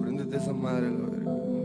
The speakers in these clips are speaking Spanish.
Préndete esa madre, la verga.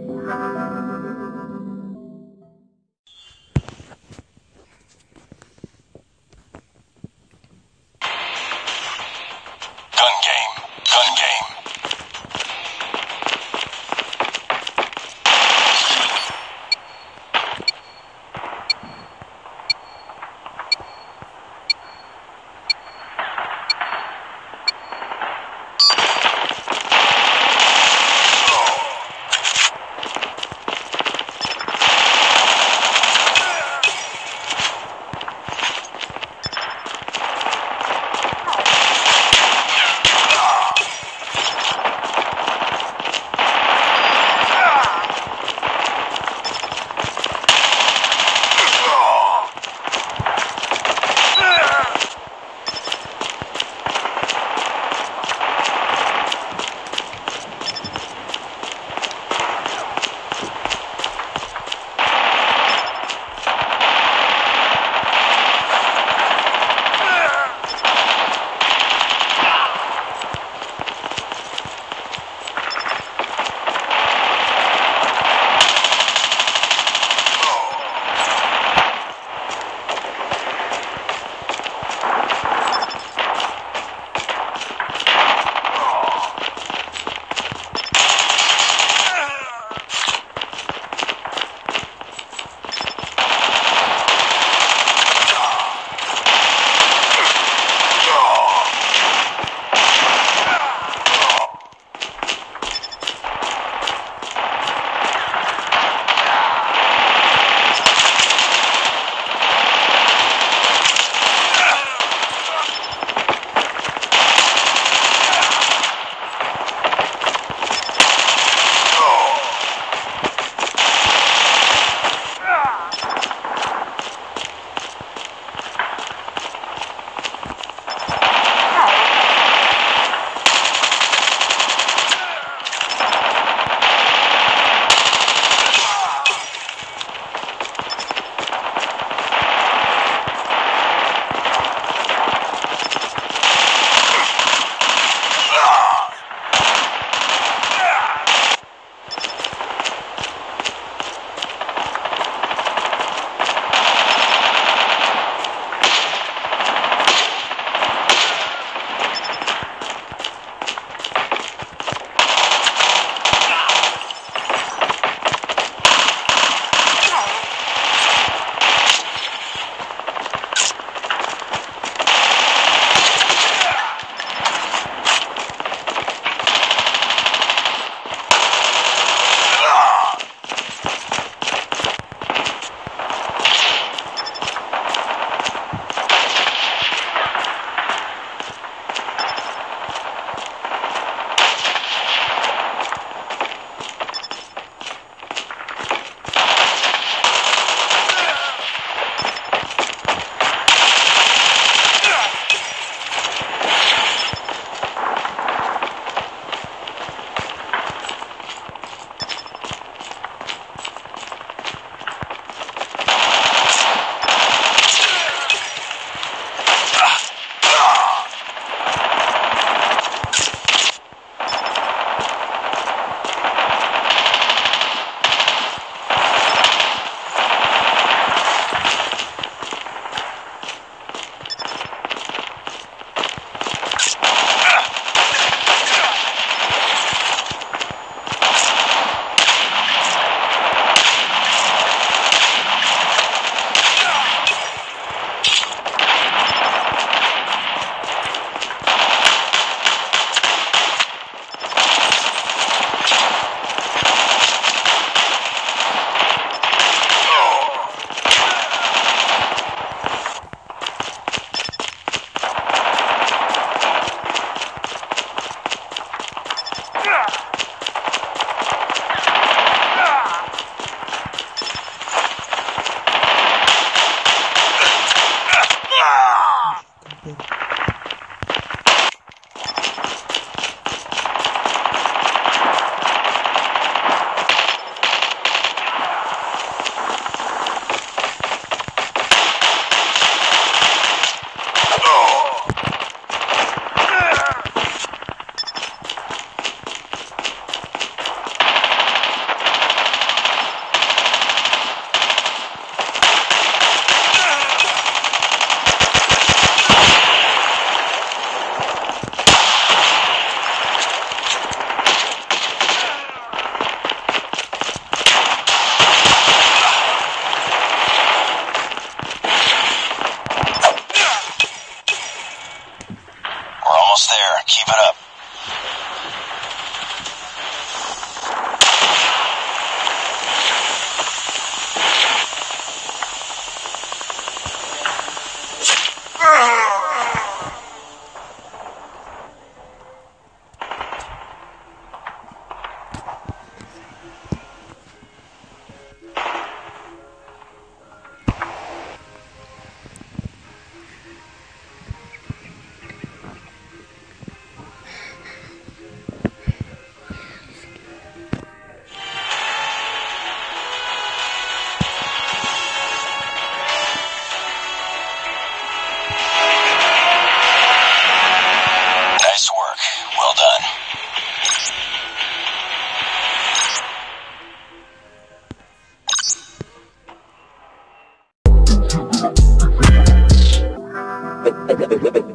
Verga.